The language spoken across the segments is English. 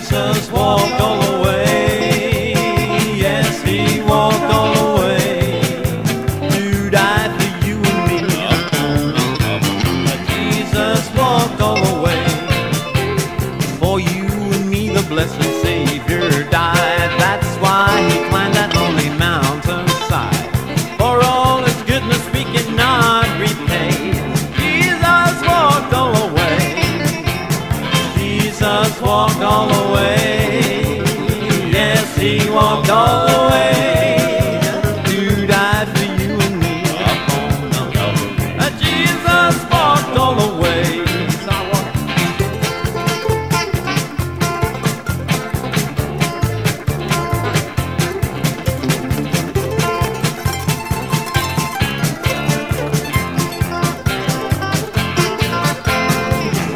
Jesus walked all the way. Yes, he walked all the way to die for you and me. Jesus walked all the way for you and me. The blessed Savior died. That's why he climbed that lonely mountainside. For all his goodness we cannot repay. Jesus walked all the way. Jesus walked all.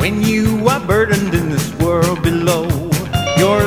when you are burdened in this world below. Your